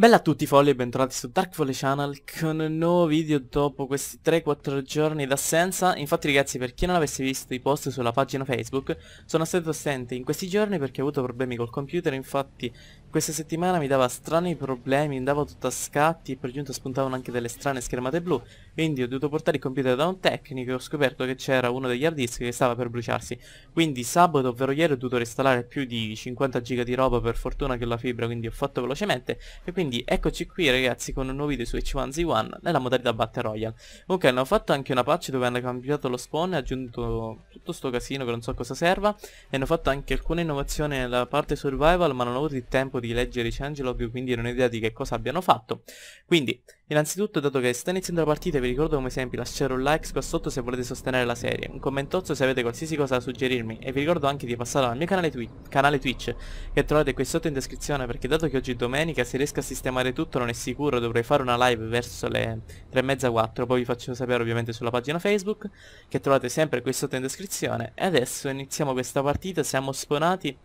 Bella a tutti folli e bentornati su Dark Volley Channel con un nuovo video dopo questi 3-4 giorni d'assenza. Infatti ragazzi per chi non avesse visto i post sulla pagina Facebook Sono stato assente in questi giorni perché ho avuto problemi col computer. Infatti questa settimana mi dava strani problemi, andavo tutto a scatti e per giunta spuntavano anche delle strane schermate blu. Quindi ho dovuto portare il computer da un tecnico e ho scoperto che c'era uno degli hard disk che stava per bruciarsi. Quindi sabato, ovvero ieri, ho dovuto reinstallare più di 50 giga di roba per fortuna che ho la fibra quindi ho fatto velocemente E quindi eccoci qui ragazzi con un nuovo video su H1Z1 nella modalità Battle Royale. Comunque hanno fatto anche una patch dove hanno cambiato lo spawn e aggiunto tutto sto casino che non so cosa serva. E hanno fatto anche alcune innovazioni nella parte survival ma non ho avuto il tempo di leggere i changelog quindi non ho idea di che cosa abbiano fatto. Quindi innanzitutto dato che sta iniziando la partita vi ricordo come sempre lasciare un like qua sotto se volete sostenere la serie un commentozzo se avete qualsiasi cosa da suggerirmi e vi ricordo anche di passare al mio canale, twi canale Twitch che trovate qui sotto in descrizione perché dato che oggi è domenica se riesco a sistemare tutto non è sicuro dovrei fare una live verso le 3 e mezza 4 poi vi faccio sapere ovviamente sulla pagina Facebook che trovate sempre qui sotto in descrizione. E adesso iniziamo questa partita siamo spawnati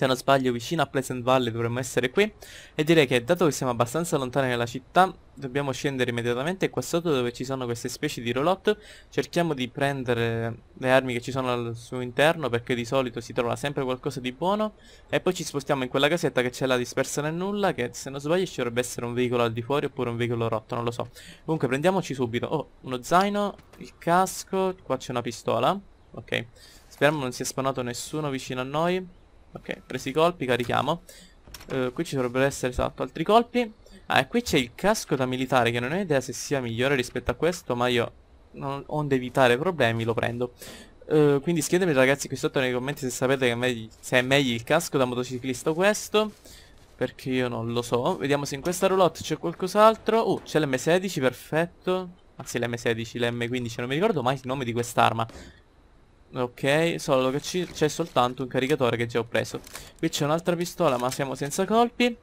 se non sbaglio vicino a Pleasant Valley dovremmo essere qui. E direi che dato che siamo abbastanza lontani dalla città dobbiamo scendere immediatamente qua sotto dove ci sono queste specie di roulotte. Cerchiamo di prendere le armi che ci sono al suo interno perché di solito si trova sempre qualcosa di buono. E poi ci spostiamo in quella casetta che c'è la dispersa nel nulla che se non sbaglio ci dovrebbe essere un veicolo al di fuori oppure un veicolo rotto non lo so. Comunque prendiamoci subito. Oh uno zaino il casco qua c'è una pistola. Ok. Speriamo non sia spawnato nessuno vicino a noi Ok, presi i colpi, carichiamo. Uh, qui ci dovrebbero essere, esatto, altri colpi. Ah, e qui c'è il casco da militare, che non ho idea se sia migliore rispetto a questo, ma io, non, onde evitare problemi, lo prendo. Uh, quindi scrivetemi ragazzi qui sotto nei commenti se sapete che è meglio, se è meglio il casco da motociclista o questo. Perché io non lo so. Vediamo se in questa roulotte c'è qualcos'altro. Uh, c'è l'M16, perfetto. Anzi l'M16, l'M15, non mi ricordo mai il nome di quest'arma. Ok, solo che c'è soltanto un caricatore che già ho preso. Qui c'è un'altra pistola ma siamo senza colpi.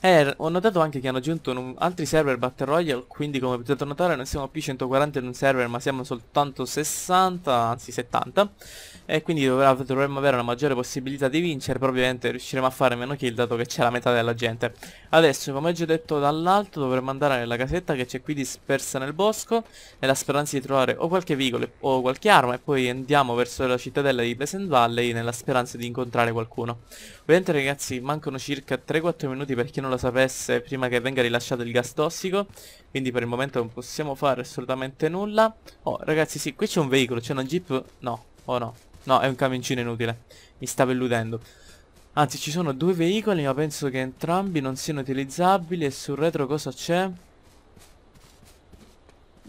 Eh, ho notato anche che hanno aggiunto un, altri server Battle Royale, quindi come potete notare non siamo più 140 in un server ma siamo soltanto 60, anzi 70 e quindi dovremmo avere una maggiore possibilità di vincere però ovviamente riusciremo a fare meno kill dato che c'è la metà della gente. Adesso come ho già detto dall'alto dovremmo andare nella casetta che c'è qui dispersa nel bosco nella speranza di trovare o qualche veicolo o qualche arma e poi andiamo verso la cittadella di Pleasant Valley nella speranza di incontrare qualcuno. Ovviamente ragazzi mancano circa 3-4 minuti per chi non lo sapesse prima che venga rilasciato il gas tossico quindi per il momento non possiamo fare assolutamente nulla oh ragazzi sì qui c'è un veicolo c'è una jeep no oh no No, è un camioncino inutile. Mi stava illudendo. Anzi, ci sono due veicoli, ma penso che entrambi non siano utilizzabili. E sul retro cosa c'è?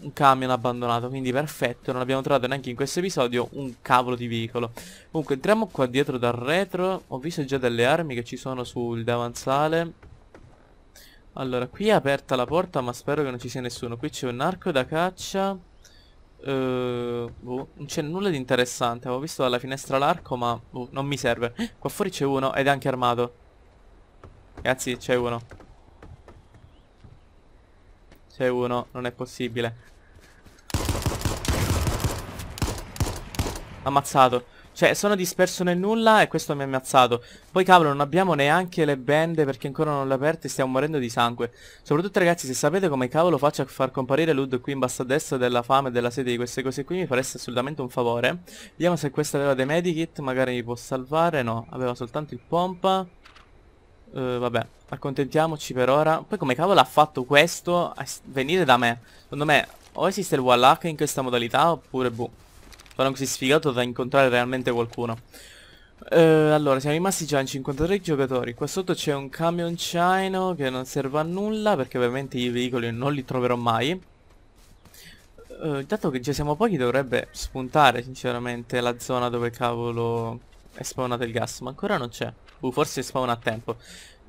Un camion abbandonato, quindi perfetto. Non abbiamo trovato neanche in questo episodio un cavolo di veicolo. Comunque, entriamo qua dietro dal retro. Ho visto già delle armi che ci sono sul davanzale. Allora, qui è aperta la porta, ma spero che non ci sia nessuno. Qui c'è un arco da caccia. Uh, boh, non c'è nulla di interessante. Avevo visto dalla finestra l'arco, ma boh, non mi serve. Qua fuori c'è uno ed è anche armato. Ragazzi, c'è uno. C'è uno, non è possibile. Ammazzato. Cioè, sono disperso nel nulla e questo mi ha ammazzato. Poi, cavolo, non abbiamo neanche le bende perché ancora non le aperte e stiamo morendo di sangue. Soprattutto, ragazzi, se sapete come cavolo faccio a far comparire Lud qui in basso a destra della fame e della sete di queste cose qui, mi fareste assolutamente un favore. Vediamo se questa aveva dei medikit, magari mi può salvare. No, aveva soltanto il pompa. Uh, vabbè, accontentiamoci per ora. Poi come cavolo ha fatto questo a venire da me? Secondo me o esiste il wallhack in questa modalità oppure boh. Sono così sfigato da incontrare realmente qualcuno. Eh, allora, siamo rimasti già in 53 giocatori. Qua sotto c'è un camioncino che non serve a nulla perché ovviamente i veicoli non li troverò mai. Eh, dato che già siamo pochi dovrebbe spuntare sinceramente la zona dove cavolo è spawnato il gas, ma ancora non c'è. Uh, forse spawna a tempo.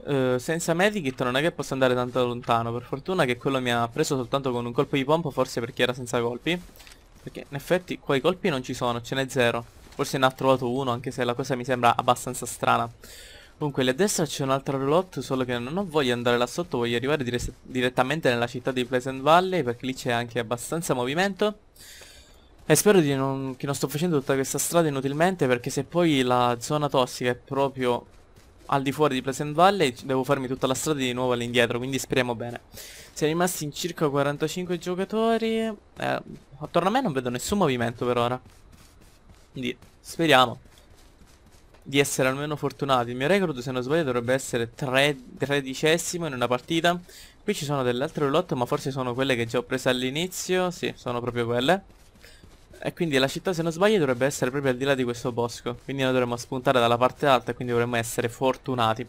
Uh, senza medikit non è che posso andare tanto lontano Per fortuna che quello mi ha preso soltanto con un colpo di pompa Forse perché era senza colpi perché in effetti qua i colpi non ci sono, ce n'è zero. Forse ne ha trovato uno, anche se la cosa mi sembra abbastanza strana. Comunque lì a destra c'è un'altra roulotte, solo che non di andare là sotto, voglio arrivare dire direttamente nella città di Pleasant Valley, perché lì c'è anche abbastanza movimento. E spero non, che non sto facendo tutta questa strada inutilmente, perché se poi la zona tossica è proprio al di fuori di Pleasant Valley devo farmi tutta la strada di nuovo all'indietro, quindi speriamo bene. Siamo rimasti in circa 45 giocatori, eh, attorno a me non vedo nessun movimento per ora. Quindi speriamo di essere almeno fortunati. Il mio record, se non sbaglio, dovrebbe essere 3, tredicesimo in una partita. Qui ci sono delle altre roulotte, ma forse sono quelle che già ho preso all'inizio. Sì, sono proprio quelle. E quindi la città, se non sbaglio, dovrebbe essere proprio al di là di questo bosco. Quindi noi dovremmo spuntare dalla parte alta quindi dovremmo essere fortunati.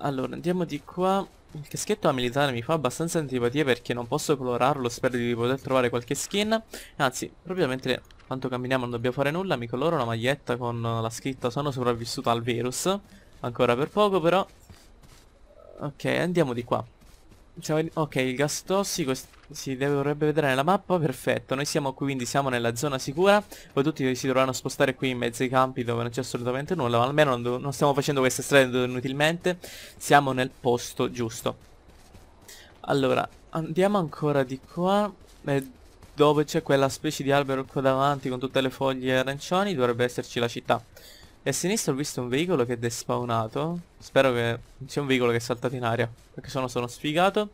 Allora, andiamo di qua. Il caschetto a militare mi fa abbastanza antipatia perché non posso colorarlo, spero di poter trovare qualche skin. Anzi, proprio mentre quanto camminiamo non dobbiamo fare nulla, mi coloro una maglietta con la scritta sono sopravvissuto al virus. Ancora per poco però. Ok, andiamo di qua. Ok, il gas tossico si dovrebbe vedere nella mappa, perfetto. Noi siamo qui, quindi siamo nella zona sicura. Poi tutti si dovranno spostare qui in mezzo ai campi dove non c'è assolutamente nulla, ma almeno non, non stiamo facendo queste strade inutilmente. Siamo nel posto giusto. Allora, andiamo ancora di qua. Eh, dove c'è quella specie di albero qua davanti con tutte le foglie arancioni, dovrebbe esserci la città. E a sinistra ho visto un veicolo che è despawnato. Spero che sia un veicolo che è saltato in aria. Perché sono, sono sfigato.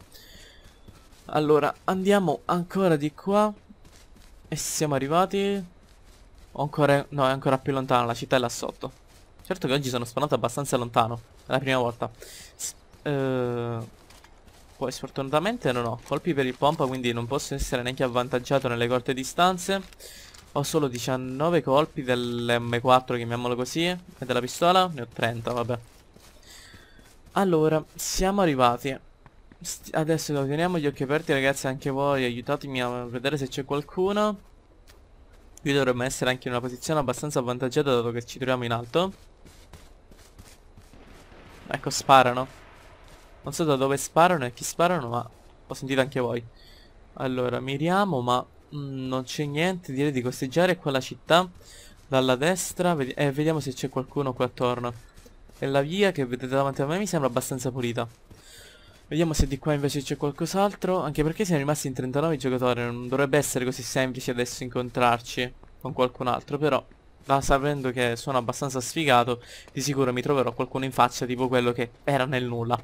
Allora, andiamo ancora di qua. E siamo arrivati... O ancora... No, è ancora più lontano, la città è là sotto. Certo che oggi sono spawnato abbastanza lontano. È la prima volta. S uh, poi sfortunatamente non ho colpi per il pompa, quindi non posso essere neanche avvantaggiato nelle corte distanze. Ho solo 19 colpi dell'M4, chiamiamolo così, e della pistola ne ho 30, vabbè. Allora, siamo arrivati. St adesso teniamo gli occhi aperti ragazzi, anche voi, aiutatemi a vedere se c'è qualcuno. Qui dovremmo essere anche in una posizione abbastanza avvantaggiata dato che ci troviamo in alto. Ecco, sparano. Non so da dove sparano e chi sparano, ma ho sentito anche voi. Allora, miriamo, ma Mm, non c'è niente, direi di costeggiare qua la città dalla destra e eh, vediamo se c'è qualcuno qua attorno. E la via che vedete davanti a me mi sembra abbastanza pulita. Vediamo se di qua invece c'è qualcos'altro, anche perché siamo rimasti in 39 giocatori, non dovrebbe essere così semplice adesso incontrarci con qualcun altro, però da sapendo che sono abbastanza sfigato, di sicuro mi troverò qualcuno in faccia tipo quello che era nel nulla.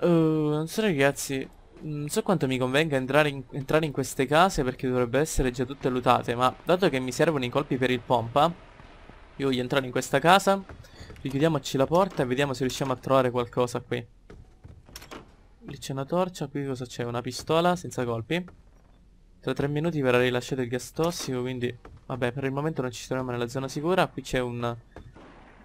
Uh, non so ragazzi, non so quanto mi convenga entrare in, entrare in queste case perché dovrebbero essere già tutte lootate Ma dato che mi servono i colpi per il pompa Io voglio entrare in questa casa Richiudiamoci la porta e vediamo se riusciamo a trovare qualcosa qui Lì c'è una torcia, qui cosa c'è? Una pistola senza colpi Tra tre minuti verrà rilasciato il gas tossico quindi Vabbè per il momento non ci troviamo nella zona sicura Qui c'è un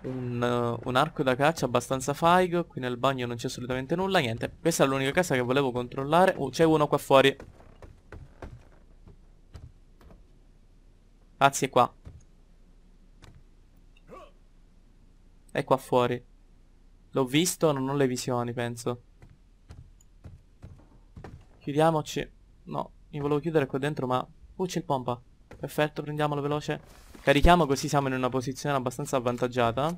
un, un, arco da caccia abbastanza faigo Qui nel bagno non c'è assolutamente nulla Niente. Questa è l'unica casa che volevo controllare. Uh, c'è uno qua fuori. Anzi è qua. È qua fuori. L'ho visto non ho le visioni penso. Chiudiamoci. No Mi volevo chiudere qua dentro ma Uh c'è il pompa. Perfetto prendiamolo veloce Carichiamo così siamo in una posizione abbastanza avvantaggiata.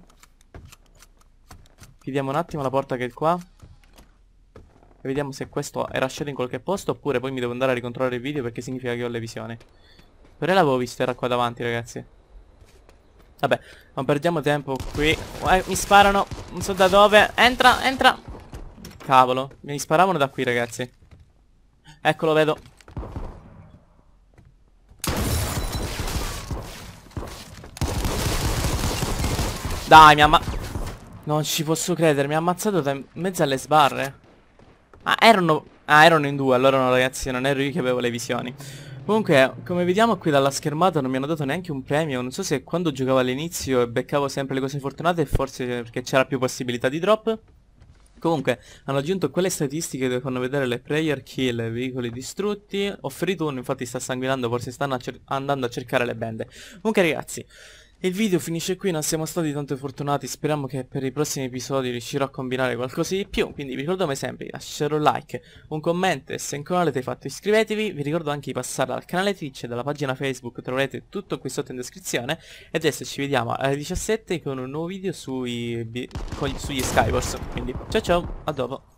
Chiudiamo un attimo la porta che è qua. E vediamo se questo è rasciato in qualche posto oppure poi mi devo andare a ricontrollare il video perché significa che ho le visioni. Per l'avevo visto, era qua davanti ragazzi. Vabbè, non perdiamo tempo qui. Eh, mi sparano, non so da dove. Entra, entra. Cavolo, mi sparavano da qui ragazzi. Eccolo, vedo. Dai, mi ha ammazzato. Non ci posso credere, mi ha ammazzato in mezzo alle sbarre. Ah, erano... Ah, erano in due, allora no ragazzi, non ero io che avevo le visioni. Comunque, come vediamo qui dalla schermata non mi hanno dato neanche un premio, non so se quando giocavo all'inizio e beccavo sempre le cose fortunate forse perché c'era più possibilità di drop. Comunque, hanno aggiunto quelle statistiche che fanno vedere le player kill, veicoli distrutti. Offrito uno, infatti sta sanguinando, forse stanno andando a cercare le bende. Comunque ragazzi, il video finisce qui, non siamo stati tanto fortunati, speriamo che per i prossimi episodi riuscirò a combinare qualcosa di più, quindi vi ricordo come sempre lasciare un like, un commento e se ancora l'avete fatto iscrivetevi, vi ricordo anche di passare al canale Twitch e dalla pagina Facebook, troverete tutto qui sotto in descrizione e adesso ci vediamo alle 17 con un nuovo video sui, sugli Skywars, quindi ciao ciao, a dopo.